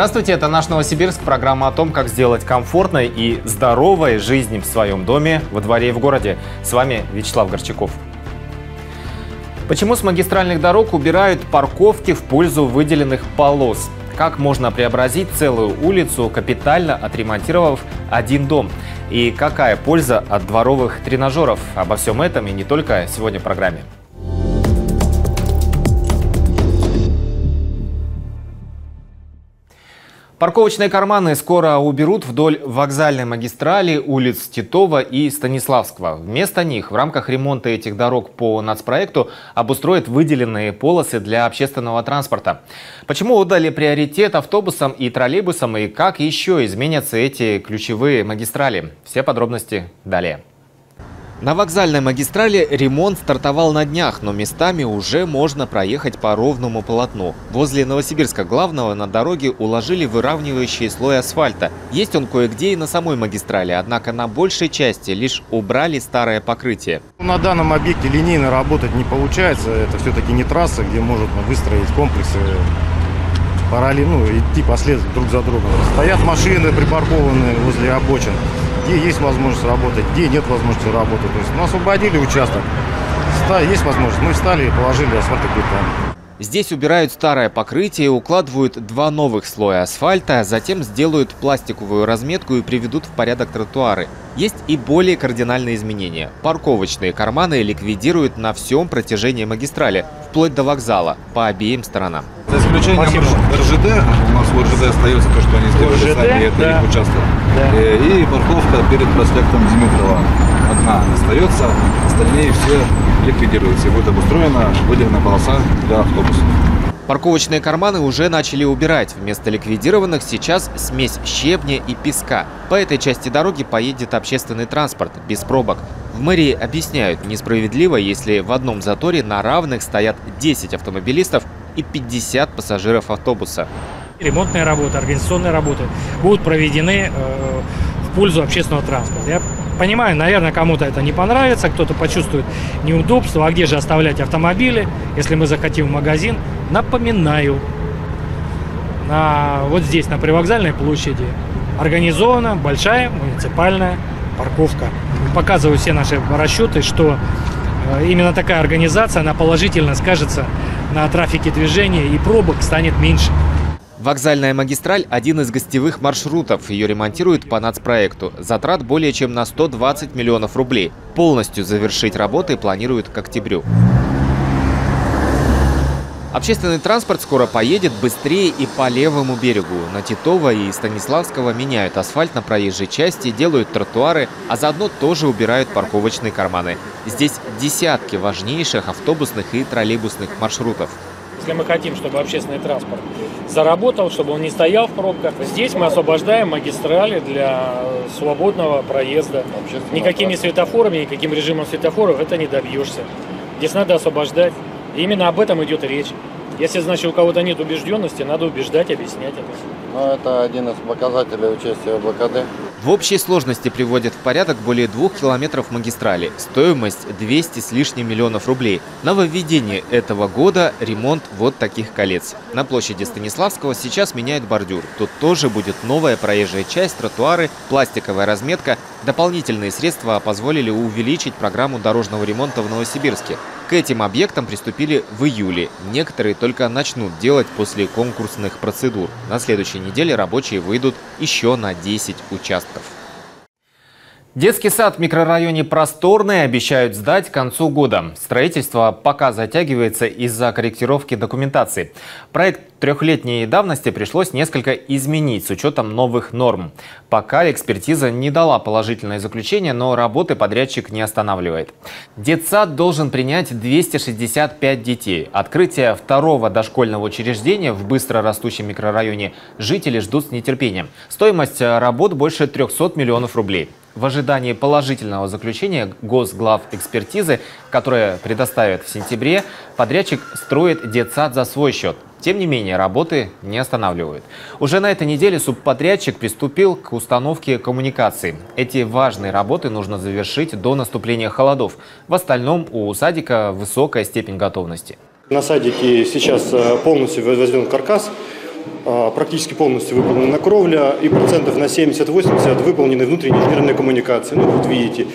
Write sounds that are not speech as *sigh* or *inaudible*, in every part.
Здравствуйте, это наш Новосибирск, программа о том, как сделать комфортной и здоровой жизнь в своем доме, во дворе и в городе. С вами Вячеслав Горчаков. Почему с магистральных дорог убирают парковки в пользу выделенных полос? Как можно преобразить целую улицу, капитально отремонтировав один дом? И какая польза от дворовых тренажеров? Обо всем этом и не только сегодня в программе. Парковочные карманы скоро уберут вдоль вокзальной магистрали улиц Титова и Станиславского. Вместо них в рамках ремонта этих дорог по нацпроекту обустроят выделенные полосы для общественного транспорта. Почему отдали приоритет автобусам и троллейбусам и как еще изменятся эти ключевые магистрали? Все подробности далее. На вокзальной магистрали ремонт стартовал на днях, но местами уже можно проехать по ровному полотну. Возле Новосибирска главного на дороге уложили выравнивающий слой асфальта. Есть он кое-где и на самой магистрали, однако на большей части лишь убрали старое покрытие. На данном объекте линейно работать не получается. Это все-таки не трасса, где можно выстроить комплексы параллельно, ну, идти последовательно друг за другом. Стоят машины припаркованные возле обочин где есть возможность работать, где нет возможности работать. То есть мы освободили участок, есть возможность, мы встали и положили асфальтобетон. Здесь убирают старое покрытие, укладывают два новых слоя асфальта, затем сделают пластиковую разметку и приведут в порядок тротуары. Есть и более кардинальные изменения. Парковочные карманы ликвидируют на всем протяжении магистрали, вплоть до вокзала, по обеим сторонам. За исключением Спасибо. РЖД, у нас в РЖД остается то, что они сделали РЖД, сами, это да. их участок. Да. Э, и парковка перед проспектом Димитрова. Одна остается, остальные все ликвидируются и будет обустроена выделенная полоса для автобусов. Парковочные карманы уже начали убирать. Вместо ликвидированных сейчас смесь щебня и песка. По этой части дороги поедет общественный транспорт, без пробок. В мэрии объясняют, несправедливо, если в одном заторе на равных стоят 10 автомобилистов и 50 пассажиров автобуса. Ремонтные работы, организационные работы будут проведены э, в пользу общественного транспорта. Я понимаю, наверное, кому-то это не понравится, кто-то почувствует неудобство, а где же оставлять автомобили, если мы захотим в магазин. Напоминаю, на, вот здесь, на привокзальной площади, организована большая муниципальная парковка. Показываю все наши расчеты, что э, именно такая организация, она положительно скажется на трафике движения и пробок станет меньше. Вокзальная магистраль – один из гостевых маршрутов. Ее ремонтируют по нацпроекту. Затрат более чем на 120 миллионов рублей. Полностью завершить работы планируют к октябрю. Общественный транспорт скоро поедет быстрее и по левому берегу. На Титова и Станиславского меняют асфальт на проезжей части, делают тротуары, а заодно тоже убирают парковочные карманы. Здесь десятки важнейших автобусных и троллейбусных маршрутов. Если мы хотим, чтобы общественный транспорт заработал, чтобы он не стоял в пробках, здесь мы освобождаем магистрали для свободного проезда. Никакими светофорами, никаким режимом светофоров это не добьешься. Здесь надо освобождать. И именно об этом идет речь. Если, значит, у кого-то нет убежденности, надо убеждать, объяснять это. Ну, это один из показателей участия в БКД. В общей сложности приводят в порядок более двух километров магистрали. Стоимость 200 с лишним миллионов рублей. Нововведение этого года – ремонт вот таких колец. На площади Станиславского сейчас меняют бордюр. Тут тоже будет новая проезжая часть, тротуары, пластиковая разметка. Дополнительные средства позволили увеличить программу дорожного ремонта в Новосибирске. К этим объектам приступили в июле. Некоторые только начнут делать после конкурсных процедур. На следующей неделе рабочие выйдут еще на 10 участков. Stop. Детский сад в микрорайоне Просторный обещают сдать к концу года. Строительство пока затягивается из-за корректировки документации. Проект трехлетней давности пришлось несколько изменить с учетом новых норм. Пока экспертиза не дала положительное заключение, но работы подрядчик не останавливает. Детсад должен принять 265 детей. Открытие второго дошкольного учреждения в быстро растущем микрорайоне жители ждут с нетерпением. Стоимость работ больше 300 миллионов рублей. В ожидании положительного заключения госглав экспертизы, которое предоставят в сентябре, подрядчик строит детсад за свой счет. Тем не менее, работы не останавливают. Уже на этой неделе субподрядчик приступил к установке коммуникаций. Эти важные работы нужно завершить до наступления холодов. В остальном у садика высокая степень готовности. На садике сейчас э, полностью возведен каркас, практически полностью выполнена кровля и процентов на 70-80 выполнены внутренние инженерные коммуникации. Ну, вот видите.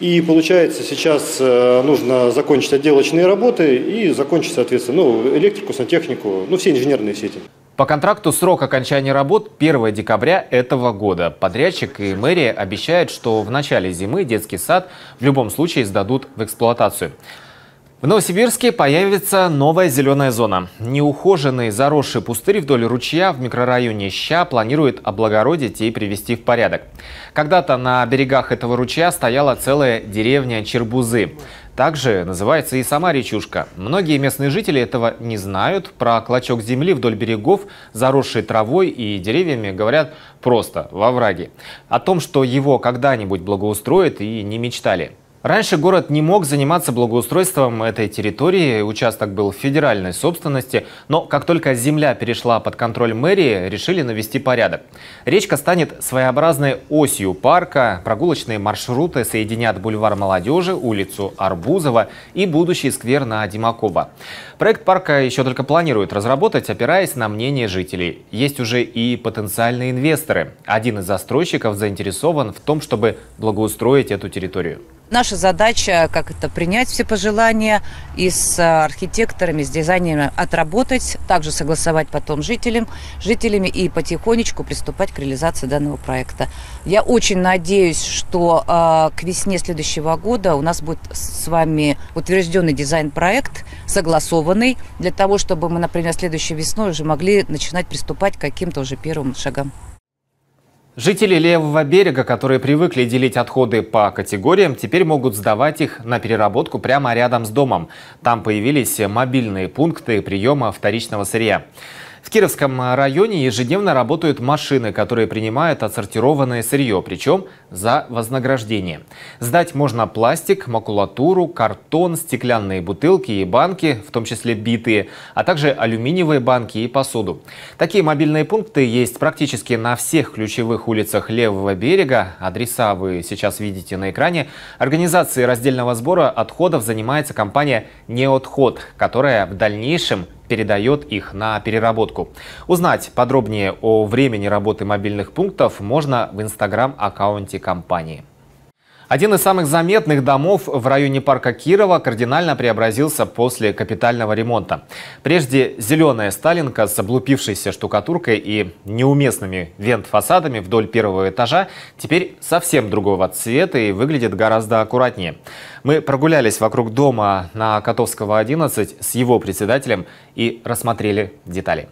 И получается, сейчас э, нужно закончить отделочные работы и закончить, соответственно, ну, электрику, сантехнику, ну, все инженерные сети. По контракту срок окончания работ 1 декабря этого года. Подрядчик и мэрия обещают, что в начале зимы детский сад в любом случае сдадут в эксплуатацию. В Новосибирске появится новая зеленая зона. Неухоженный заросший пустырь вдоль ручья в микрорайоне Ща планирует облагородить и привести в порядок. Когда-то на берегах этого ручья стояла целая деревня Чербузы. Также называется и сама речушка. Многие местные жители этого не знают. Про клочок земли вдоль берегов, заросший травой и деревьями, говорят просто во враге. О том, что его когда-нибудь благоустроят и не мечтали. Раньше город не мог заниматься благоустройством этой территории, участок был в федеральной собственности, но как только земля перешла под контроль мэрии, решили навести порядок. Речка станет своеобразной осью парка, прогулочные маршруты соединят бульвар Молодежи, улицу Арбузова и будущий сквер на Димакова. Проект парка еще только планируют разработать, опираясь на мнение жителей. Есть уже и потенциальные инвесторы. Один из застройщиков заинтересован в том, чтобы благоустроить эту территорию. Наша задача, как это, принять все пожелания и с архитекторами, с дизайнерами отработать, также согласовать потом жителям, жителями и потихонечку приступать к реализации данного проекта. Я очень надеюсь, что э, к весне следующего года у нас будет с вами утвержденный дизайн-проект, согласованный, для того, чтобы мы, например, следующей весной уже могли начинать приступать к каким-то уже первым шагам. Жители левого берега, которые привыкли делить отходы по категориям, теперь могут сдавать их на переработку прямо рядом с домом. Там появились мобильные пункты приема вторичного сырья. В Кировском районе ежедневно работают машины, которые принимают отсортированное сырье, причем за вознаграждение. Сдать можно пластик, макулатуру, картон, стеклянные бутылки и банки, в том числе битые, а также алюминиевые банки и посуду. Такие мобильные пункты есть практически на всех ключевых улицах левого берега. Адреса вы сейчас видите на экране. Организацией раздельного сбора отходов занимается компания «Неотход», которая в дальнейшем передает их на переработку. Узнать подробнее о времени работы мобильных пунктов можно в инстаграм-аккаунте компании. Один из самых заметных домов в районе парка Кирова кардинально преобразился после капитального ремонта. Прежде зеленая сталинка с облупившейся штукатуркой и неуместными вент-фасадами вдоль первого этажа теперь совсем другого цвета и выглядит гораздо аккуратнее. Мы прогулялись вокруг дома на Котовского 11 с его председателем и рассмотрели детали.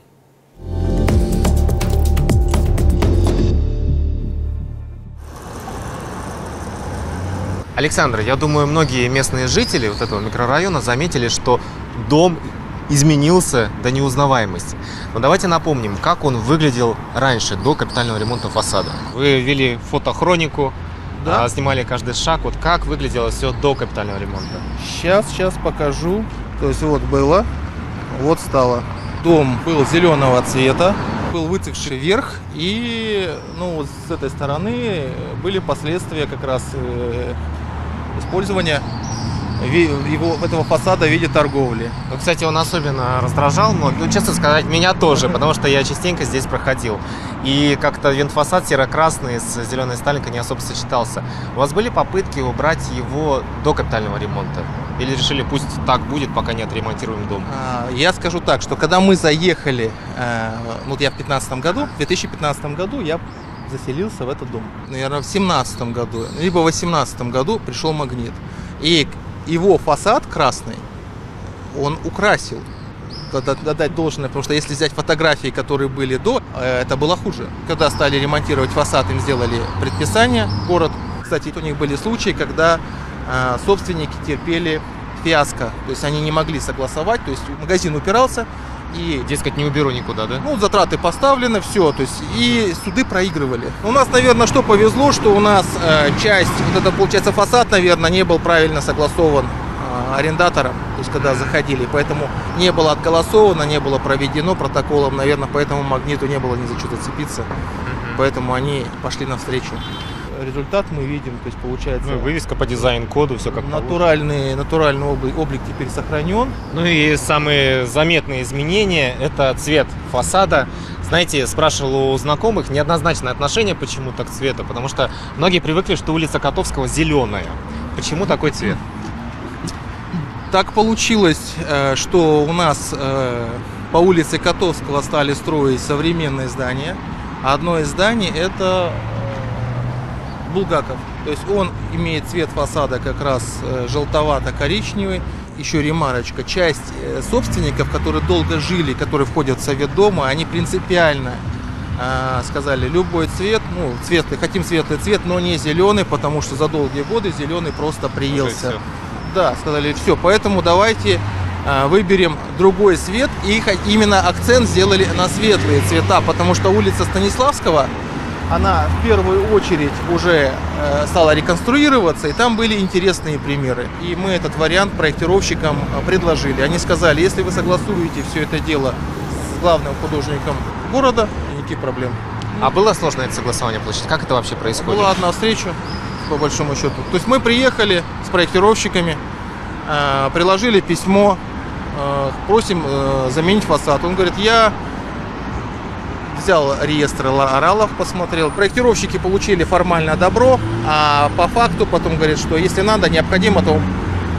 Александр, я думаю, многие местные жители вот этого микрорайона заметили, что дом изменился до неузнаваемости. Но давайте напомним, как он выглядел раньше, до капитального ремонта фасада. Вы вели фотохронику, да? А, снимали каждый шаг. Вот как выглядело все до капитального ремонта? Сейчас, сейчас покажу. То есть вот было, вот стало. Дом был зеленого цвета, был выцекший вверх, и ну, с этой стороны были последствия как раз э, использования его, этого фасада в виде торговли. Ну, кстати, он особенно раздражал, но, ну, честно сказать, меня тоже, потому что я частенько здесь проходил. И как-то винтфасад серо-красный с зеленой сталинкой не особо сочетался. У вас были попытки убрать его до капитального ремонта? Или решили, пусть так будет, пока не отремонтируем дом? А, я скажу так, что когда мы заехали, э, вот я в 2015 году, в 2015 году я заселился в этот дом. Наверное, в 17 году, либо в 18 году пришел магнит. И его фасад красный, он украсил. Надо дать должное, потому что если взять фотографии, которые были до, э, это было хуже. Когда стали ремонтировать фасад, им сделали предписание, город. Кстати, у них были случаи, когда э, собственники терпели фиаско. То есть они не могли согласовать, то есть магазин упирался, и, дескать, не уберу никуда, да? Ну, затраты поставлены, все, то есть и суды проигрывали. У нас, наверное, что повезло, что у нас э, часть, вот это, получается, фасад, наверное, не был правильно согласован э, арендатором, то есть когда заходили, поэтому не было отголосовано, не было проведено протоколом, наверное, поэтому магниту не было ни за что зацепиться, поэтому они пошли навстречу. Результат мы видим, то есть получается... Ну, вывеска по дизайн-коду, все как натуральный, натуральный облик, облик теперь сохранен. Ну и самые заметные изменения – это цвет фасада. Знаете, спрашивал у знакомых неоднозначное отношение почему-то к цвету, потому что многие привыкли, что улица Котовского зеленая. Почему такой цвет? Так получилось, э, что у нас э, по улице Котовского стали строить современные здания. Одно из зданий это Булгаков. То есть он имеет цвет фасада как раз желтовато-коричневый. Еще ремарочка. Часть собственников, которые долго жили, которые входят в совет дома, они принципиально сказали любой цвет, ну светлый, хотим светлый цвет, но не зеленый, потому что за долгие годы зеленый просто приелся. Да, сказали, все, поэтому давайте э, выберем другой цвет. И именно акцент сделали на светлые цвета, потому что улица Станиславского, она в первую очередь уже э, стала реконструироваться, и там были интересные примеры. И мы этот вариант проектировщикам э, предложили. Они сказали, если вы согласуете все это дело с главным художником города, никаких проблем. А было сложное это согласование получить? Как это вообще происходит? Была одна встреча, по большому счету. То есть мы приехали с проектировщиками, э, приложили письмо, просим заменить фасад. Он говорит, я взял реестр оралов, посмотрел. Проектировщики получили формальное добро, а по факту потом говорит, что если надо, необходимо, то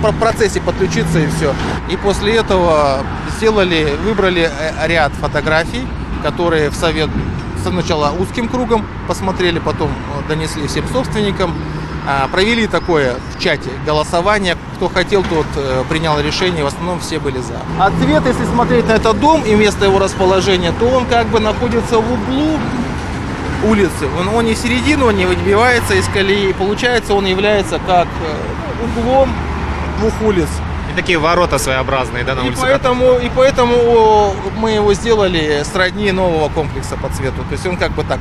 в процессе подключиться и все. И после этого сделали, выбрали э, ряд фотографий, которые в совет сначала узким кругом посмотрели, потом э, донесли всем собственникам. А, провели такое в чате голосование. Кто хотел, тот э, принял решение. В основном все были за. Цвет, если смотреть на этот дом и место его расположения, то он как бы находится в углу улицы. Он, он не середину, он не выбивается из колеи. Получается, он является как э, углом двух улиц. И такие ворота своеобразные, да, на и улице? Поэтому, и поэтому мы его сделали сродни нового комплекса по цвету. То есть он как бы так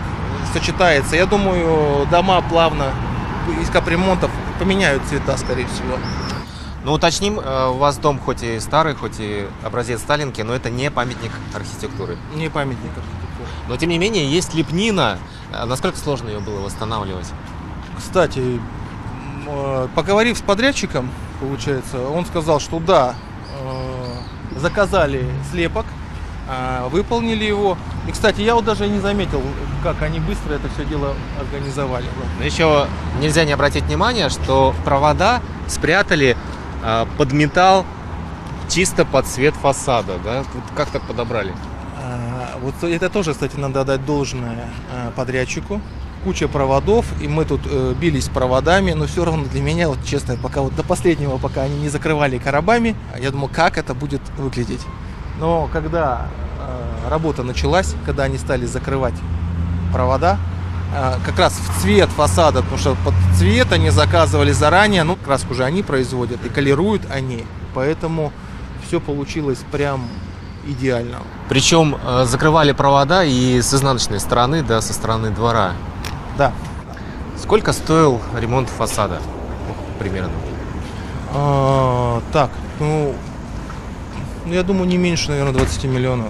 сочетается. Я думаю, дома плавно из капремонтов поменяют цвета, скорее всего. Ну, уточним, э, у вас дом хоть и старый, хоть и образец Сталинки, но это не памятник архитектуры. Не памятник архитектуры. Но, тем не менее, есть лепнина. Э, насколько сложно ее было восстанавливать? Кстати, э, поговорив с подрядчиком, получается, он сказал, что да, заказали слепок, выполнили его. И, кстати, я вот даже не заметил, как они быстро это все дело организовали. Еще нельзя не обратить внимание, что провода спрятали э, под металл чисто под цвет фасада, да? Как так подобрали? А, вот это тоже, кстати, надо дать должное а, подрядчику. Куча проводов, и мы тут э, бились проводами, но все равно для меня, вот честно, пока вот до последнего, пока они не закрывали коробами, я думал, как это будет выглядеть. Но когда э, работа началась, когда они стали закрывать провода, э, как раз в цвет фасада, потому что под цвет они заказывали заранее, ну, краску уже они производят и колируют они, поэтому все получилось прям идеально. Причем э, закрывали провода и с изнаночной стороны, да, со стороны двора. Да. Сколько стоил ремонт фасада? Примерно. А, так, ну, ну, я думаю, не меньше, наверное, 20 миллионов.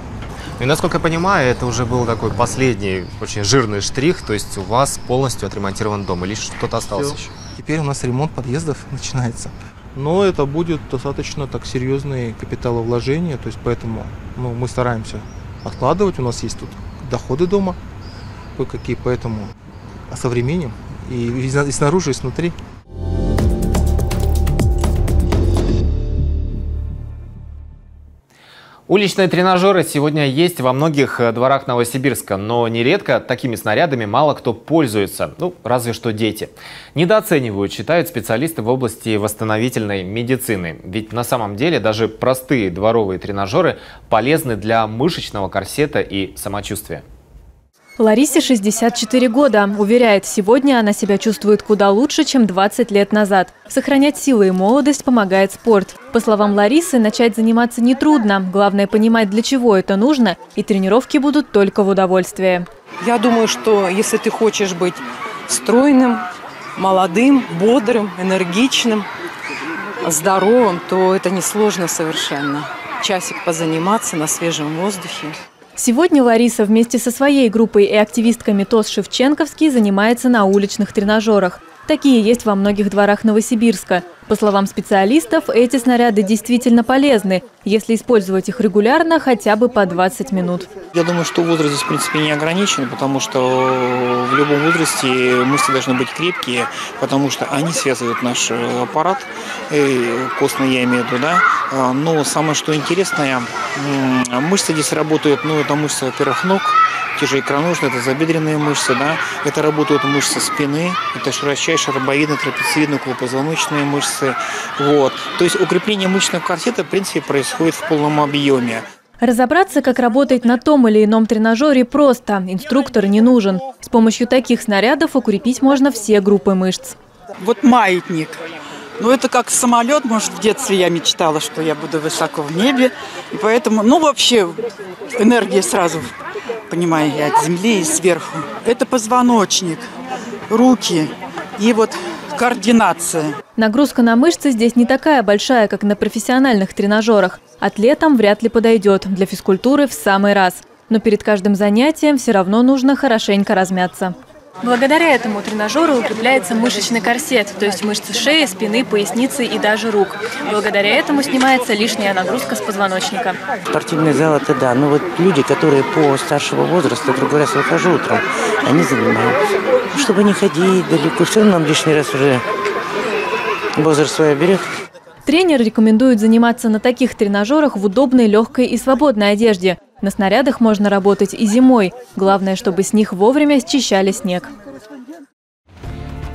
И насколько я понимаю, это уже был такой последний, очень жирный штрих, то есть у вас полностью отремонтирован дом, или что-то осталось Всё. еще? Теперь у нас ремонт подъездов *laughs* начинается. Но это будет достаточно так серьезные капиталовложения, то есть поэтому ну, мы стараемся откладывать, у нас есть тут доходы дома кое-какие, поэтому осовременим и, и снаружи, и снутри. Уличные тренажеры сегодня есть во многих э, дворах Новосибирска, но нередко такими снарядами мало кто пользуется, ну, разве что дети. Недооценивают, считают специалисты в области восстановительной медицины. Ведь на самом деле даже простые дворовые тренажеры полезны для мышечного корсета и самочувствия. Ларисе 64 года. Уверяет, сегодня она себя чувствует куда лучше, чем 20 лет назад. Сохранять силы и молодость помогает спорт. По словам Ларисы, начать заниматься нетрудно. Главное понимать, для чего это нужно, и тренировки будут только в удовольствие. Я думаю, что если ты хочешь быть стройным, молодым, бодрым, энергичным, здоровым, то это несложно совершенно. Часик позаниматься на свежем воздухе. Сегодня Лариса вместе со своей группой и активистками ТОС «Шевченковский» занимается на уличных тренажерах. Такие есть во многих дворах Новосибирска. По словам специалистов, эти снаряды действительно полезны, если использовать их регулярно хотя бы по 20 минут. Я думаю, что возраст в принципе, не ограничен, потому что в любом возрасте мышцы должны быть крепкие, потому что они связывают наш аппарат, э, костный я имею в виду, да. А, но самое что интересное, мышцы здесь работают, ну, это мышцы, во-первых, ног, те же икроножные, это забедренные мышцы, да, это работают мышцы спины, это широчайшие ромбовидные, трапециевидные, околопозвоночные мышцы, вот. То есть укрепление мышечного корсета, в принципе, происходит в полном объеме. Разобраться, как работать на том или ином тренажере, просто. Инструктор не нужен. С помощью таких снарядов укрепить можно все группы мышц. Вот маятник. Ну, это как самолет, может, в детстве я мечтала, что я буду высоко в небе. И поэтому, ну, вообще, энергия сразу понимаете, от земли и сверху. Это позвоночник, руки и вот координация. Нагрузка на мышцы здесь не такая большая, как на профессиональных тренажерах. Атлетам вряд ли подойдет, для физкультуры в самый раз. Но перед каждым занятием все равно нужно хорошенько размяться. Благодаря этому тренажеру укрепляется мышечный корсет, то есть мышцы шеи, спины, поясницы и даже рук. Благодаря этому снимается лишняя нагрузка с позвоночника. Спортивный зал – это да. Но вот люди, которые по старшего возраста, другой раз выхожу утром, они занимаются. Чтобы не ходить далеко, все нам лишний раз уже возраст свой берет. Тренер рекомендует заниматься на таких тренажерах в удобной, легкой и свободной одежде. На снарядах можно работать и зимой. Главное, чтобы с них вовремя счищали снег.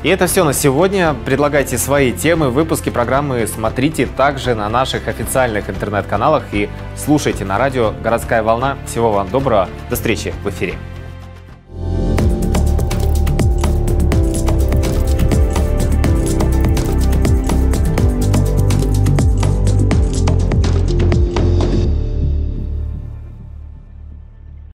И это все на сегодня. Предлагайте свои темы. Выпуски программы смотрите также на наших официальных интернет-каналах и слушайте на радио «Городская волна». Всего вам доброго. До встречи в эфире.